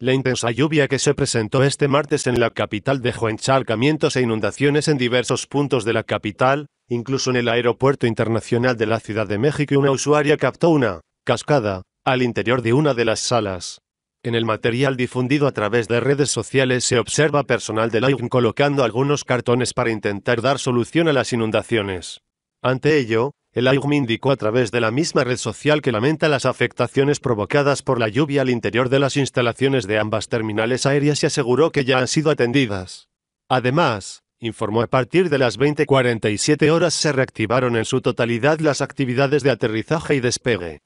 La intensa lluvia que se presentó este martes en la capital dejó encharcamientos e inundaciones en diversos puntos de la capital, incluso en el aeropuerto internacional de la Ciudad de México una usuaria captó una cascada al interior de una de las salas. En el material difundido a través de redes sociales se observa personal del AIGN colocando algunos cartones para intentar dar solución a las inundaciones. Ante ello, el AIGM indicó a través de la misma red social que lamenta las afectaciones provocadas por la lluvia al interior de las instalaciones de ambas terminales aéreas y aseguró que ya han sido atendidas. Además, informó a partir de las 20:47 horas se reactivaron en su totalidad las actividades de aterrizaje y despegue.